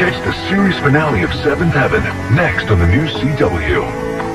Catch the series finale of Seventh Heaven next on the new CW.